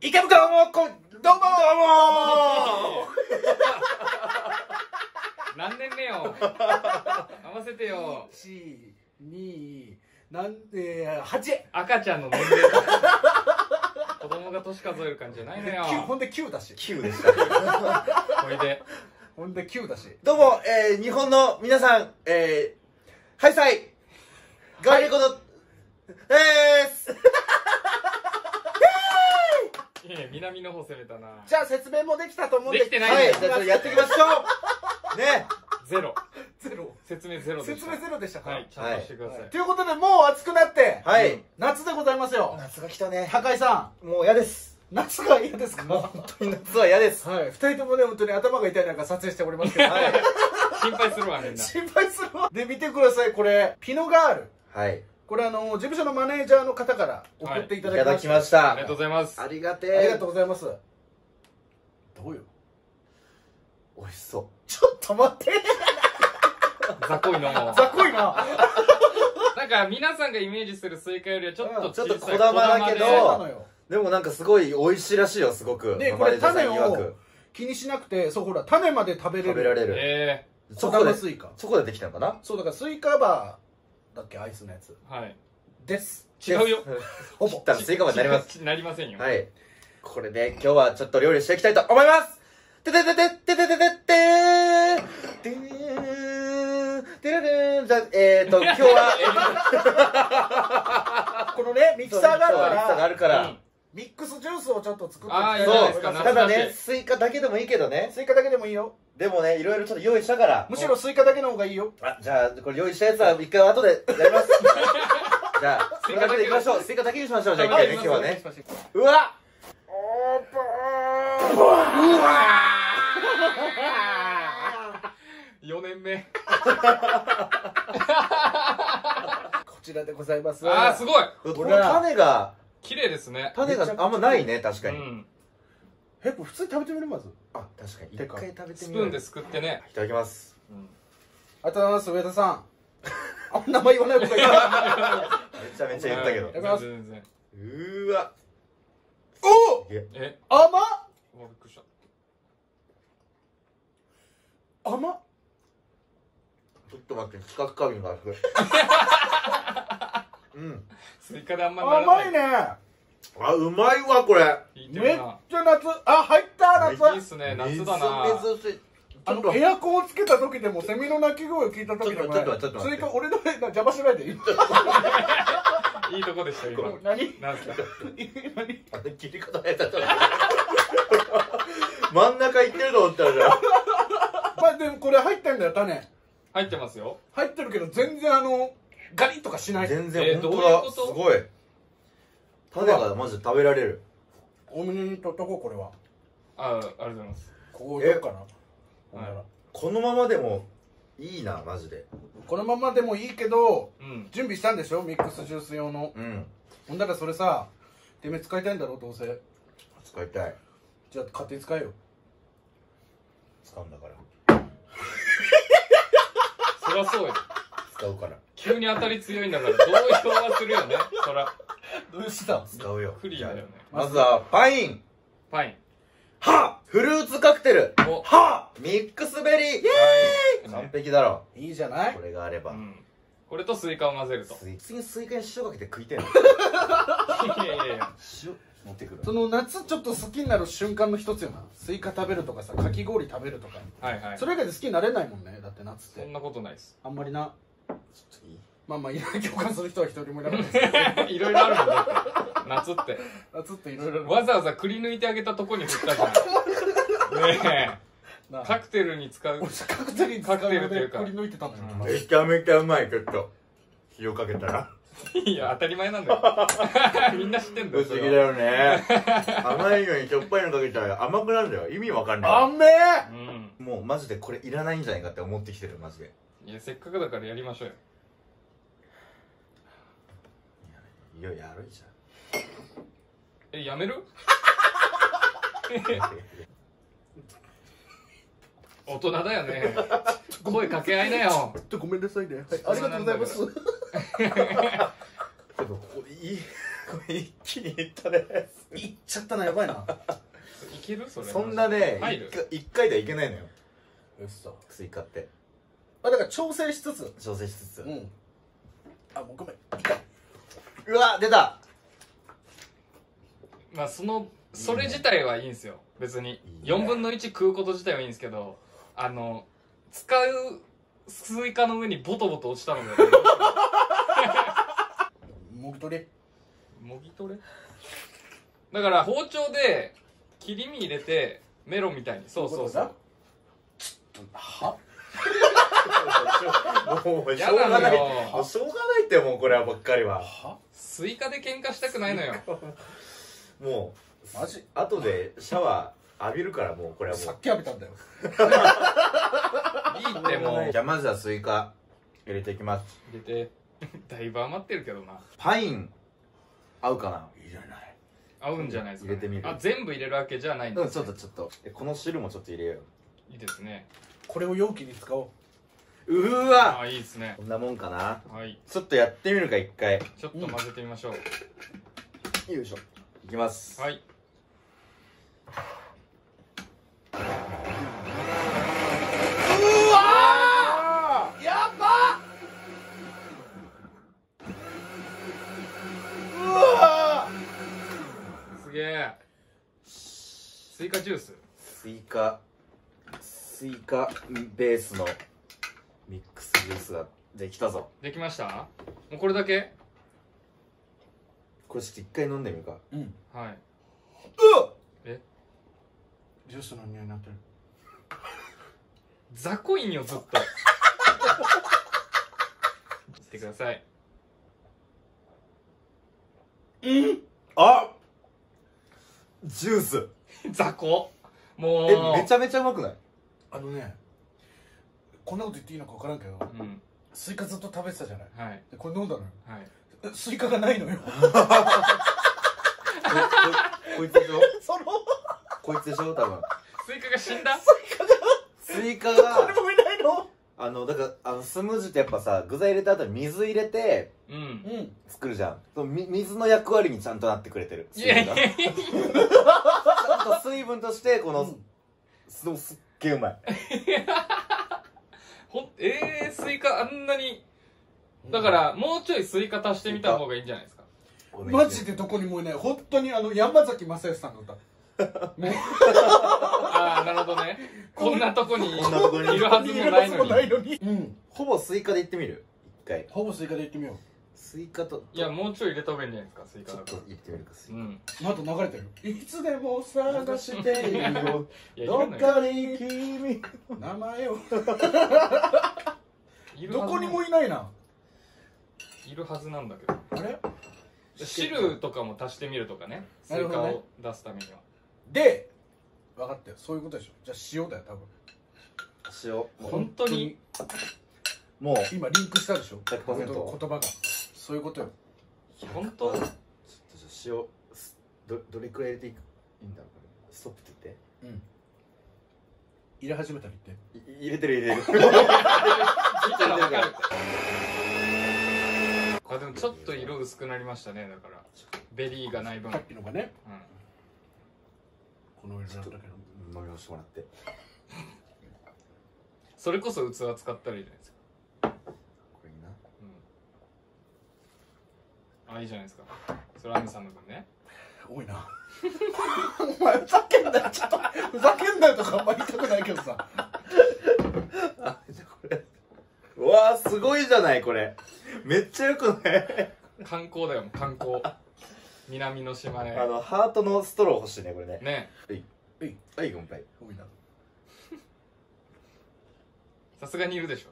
池袋もこどうもどうも何年目よ。合わせてよ。一二なんえー、八。赤ちゃんの年齢子供が年数える感じじゃないのよ。九ほんで九だし。9でした。これで。ほんで九だし。どうも、えー、日本の皆さんえー、ハイサイ。ガーリコのでーすいや南の方攻めたな。じゃあ説明もできたと思うんで。できてないはい。ねじゃあやっていきましょう。ね。ゼロ。ゼロ。説明ゼロでした。説明ゼロでしたか？はいちゃんとしてください、ということでもう暑くなって。はい。うん夏でございますよ。夏が来たね。高井さもう嫌です。ん夏が嫌ですか？夏は嫌です。はい。二人ともね本当に頭が痛い中撮影しておりますけど。はい。心配するわみんな。心配するわ。で見てくださいこれ。ピノガール。はいこれあの事務所のマネージャーの方から送っていただきました,、い。ただきました。ありがとうございます。ありがてえありがとうございます。どうよ？美味しそう。ちょっと待って。雑魚いのざっこいな。なんか皆さんがイメージするスイカよりはちょっとうんちょっと小玉だけどで。もなんかすごい美味しいらしいよすごく。でこれ種を気にしなくてそうほら種まで食べれる。食べられる。え小チョコで玉スイカ。チョコでできたのかな？そうだからスイカバーだっけアイスのやつ。ー、はい。です。違うよ。ほぼ切ったらスイカバーになります。なりませんよ、はい。これで今日はちょっと料理していきたいと思います。てててててててててて。ーてーてれれーじゃあえーと 今日は。このねミキサーがあるかミキサーがあらるから、うん。ミックスジュースをちょっと作っていいそうじゃないですか。ただね。スイカだけでもいいけどね。スイカだけでもいいよでもねいろいろちょっと用意したから。むしろスイカだけの方がいいよ。あじゃあこれ用意したやつは一回後でやります。じゃあスイカだけでいきましょう。スイカだけ。にしましょうじゃあ一回ね今日はね。う。わ！4年目。こちらでございます。あーすごい。この種が綺麗ですね。種があんまないね確かに、うんえこれ普通に食べてみるまず。あ確かに。一回食べてみよう。プーンですくってね、い。ただきます。うんありがとうございます上田さん。あ名前言わない方がいいめちゃめちゃ言ったけど。やります。全然全然。うーわ。おええ？甘っ！うわびっくりした。甘っ！ちょっと待って四角加減がするうん。スイカであんまならない。甘いねあうまいわこれ。めっちゃ夏。あ入った夏。いいっすね夏だな。みずみずしいあちょっと。のエアコンをつけた時でもセミの鳴き声を聞いた時でもねちょっとちょっと待って。スイカ俺のね邪魔しないでいい。いいとこでしたよ今。何？なんすか何切り方下手だ真ん中行ってると思ったらじゃあ まあでもこれ入ってんだよ種。入ってますよ。入ってるけど全然あのガリッとかしない。全然えー本当だ。すごい種がマジで食べられる。多めに取っとこうこれは。あありがとうございます。ここ置いとくかな。このままでもいいなマジで。このままでもいいけどうん。準備したんでしょ？ミックスジュース用の。うん。ほんだらそれさてめえ使いたいんだろどうせ。使いたい。じゃあ勝手に使えよ。使うんだから。そりゃそうよ使うから。急に当たり強いんだから動揺はするよね。そらどうした使うよ。不利だよね。まずはパイン。パイン。はフルーツカクテル。お。はミックスベリー。イエーイ。完璧だろ。いいじゃない？これがあれば。うん。これとスイカを混ぜると。スイ次スイカに塩かけて食いてんの。いやいやいや。塩持ってくる。その夏ちょっと好きになる瞬間の一つよな。スイカ食べるとかさかき氷食べるとか。はいはい。それ以外で好きになれないもんね。だって夏って。そんなことないです。あんまりな。ちょっといい？まあまあいろいろ共感する人は一人もいなかったですけどいろいろあるもんだって夏って。夏っていろいろわざわざくり抜いてあげたとこに振ったじゃん。ねなえカクテルに使う。俺カクテルに使うカクテルっていうか。くり抜いてたのようんめちゃめちゃうまいちょっと塩かけたら。いや当たり前なんだよ。みんな知ってんだよ不思議だよね。甘いのにしょっぱいのかけたら甘くなるんだよ。意味わかんない。あんめえ！うん。もうマジでこれいらないんじゃないかって思ってきてるマジで。いやせっかくだからやりましょうよいややるじえやめる？ゃ ん大人だよね。声かけ合いなよ。ちょっとごめんなさいね、はい、ありがとうございます。ちょっとここいいこれ一気にいったね。いっちゃったなやばいな。いける？それ。そんなね入る？一回ではいけないのよ。うっそスイカって。あだから調整しつつ。調整しつつ。うん。あもうごめん。一回うわ出た。まあそのそれ自体はいいんですよ。別に。いいね。4分の1食うこと自体はいいんですけどあの使うスイカの上にボトボト落ちたのが もぎ取れ。もぎ取れ？だから包丁で切り身入れてメロンみたいに。そうそうそう。はもうしょうがないもうしょうがないってもうこれはばっかりはスイカで喧嘩したくないのよもうマジ後でシャワー浴びるからもうこれはもうさっき浴びたんだよいいってもうじゃあまずはスイカ入れていきます入れてだいぶ余ってるけどなパイン合うかないらない合うんじゃないですか、ね、入れてみるあ全部入れるわけじゃないんです、うんちょっとちょっとこの汁もちょっと入れよういいですねこれを容器に使おうううあわいいですね。こんなもんかな。はい。ちょっとやってみるか一回。ちょっと混ぜてみましょう、よいしょいきます。はい。やばうわすげえ。スイカジュース。スイカスイカベースのミックスジュースができたぞ。できました？もうこれだけ？これちょっと一回飲んでみるか。うん。はい。ジュースの匂いになってる。雑魚いんよずっと。見てください。あ！ジュース。雑魚。もう。えめちゃめちゃうまくない？あのねこんなこと言っていいのか分からんけどうん。スイカずっと食べてたじゃない。はい。でこれ飲んだのよ。はい。えスイカがないのよ。ここいつでしょ？その。こいつでしょ？多分。スイカが死んだ？スイカこが。れもいないの？あのだからあのスムージーってやっぱさ具材入れた後に水入れてうん。うん。作るじゃん。そのみ水の役割にちゃんとなってくれてる。いやい水や。ちゃんと水分としてこの、うん。すすっげえうまい ほんえー、スイカあんなにだからもうちょいスイカ足してみた方がいいんじゃないですか。マジでどこにもいない。本当にあの山崎まさよしさんの歌。も うああなるほどね。こんなとこにいるはずもないのに。ないのに。うん。ほぼスイカでいってみる？一回。ほぼスイカでいってみよスイカといやもうちょい入れた方がいいんじゃないですかスイカちょっと言ってみるかスイカ、うん。うまだ流れてる。いつでも探しているよ。いやいどっかに君。の名前を。ど。こにもいないな。いるはずなんだけど。あれ？汁とかも足してみるとかね。スイカを出すためには。で分かったよ。そういうことでしょ。じゃあ塩だよ多分。塩。本当に。もう。今リンクしたでしょ。100%言葉がそういうことよ。本当？ちょっと塩すどどれくらい入れていくいいんだろうこれ。ストップって言っうん。入れ始めたら言って。入れてる入れてる。あ でもちょっと色薄くなりましたねだから。ベリーがない分、うさんっきのがね。うん。この色だったけど。飲み干してもらって。それこそ器使ったらいいじゃないですか、これいいなうん、あいいじゃないですか。それアミさんの分ね。多いな。お前ふざけんなよ。ちょっとふざけんなよとかあんまり言いたくないけどさ。あじゃあこれ。うわーすごいじゃないこれ。めっちゃよくない？観光だよ観光。南の島へ。あのハートのストロー欲しいねこれね。ね。はいはい乾杯。多いな。さすがにいるでしょ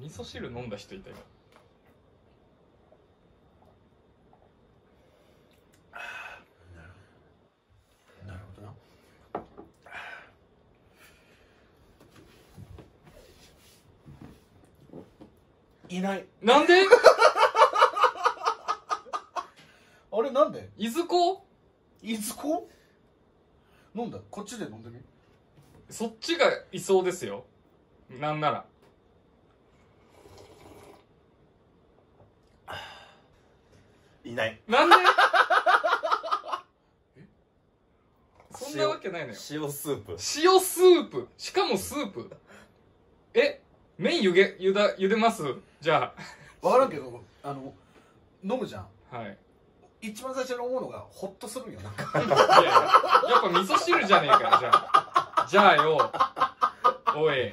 味噌汁飲んだ人いたよ。なるほど。ないない。なんで？あれなんで？いずこ？いずこ？飲んだ。こっちで飲んでみそっちがいそうですよ。なんなら。いない。なんで？そんなわけないのよ。塩スープ。塩スープ。しかもスープ。え？麺ゆげ？ゆだ？茹でます？じゃ分からんけどあの飲むじゃん。あはい。一番最初に思うのがホッとするんよなんか。いやいややっぱ味噌汁じゃねえかよじゃあじゃあよ。おい。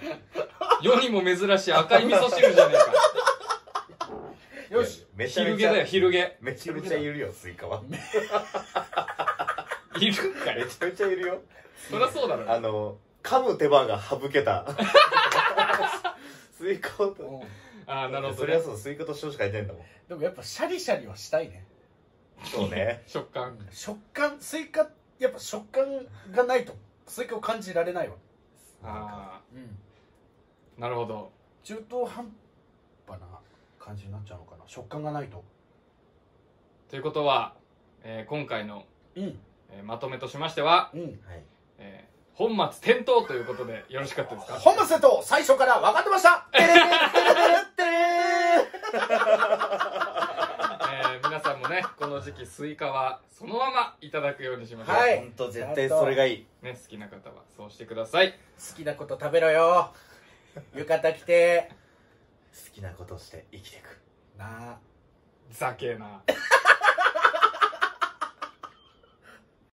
世にも珍しい赤い味噌汁じゃねえか。よし。めちゃめちゃ昼毛だよ昼毛めちゃめちゃいるよスイカは。いるんかい。めちゃめちゃいるよ。そりゃそうだろ。あの噛む手間が省けた。スイカをうん。ああなるほそれはどねそうスイカと塩しか入ってんだもん。でもやっぱシャリシャリはしたいね。そうね。食感。食感スイカやっぱ食感がないとスイカを感じられないわあうん。あなるほど。中途半端な感じになっちゃうのかな。食感がないと。ということは、えー今回の、うん。えーまとめとしましては、うん。はい。えー本末転倒ということでよろしかったですか？本末と最初から分かってましたの時期スイカはそのままいただくようにしましょう、はい。本当絶対それがいい。ね、好きな方はそうしてください。好きなこと食べろよ。浴衣着て。好きなことして生きていく。な。あざけえな